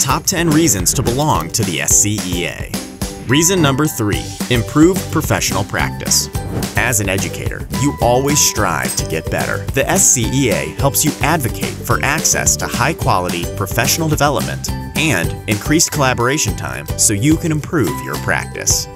Top 10 reasons to belong to the SCEA. Reason number three, improved professional practice. As an educator, you always strive to get better. The SCEA helps you advocate for access to high quality professional development and increased collaboration time so you can improve your practice.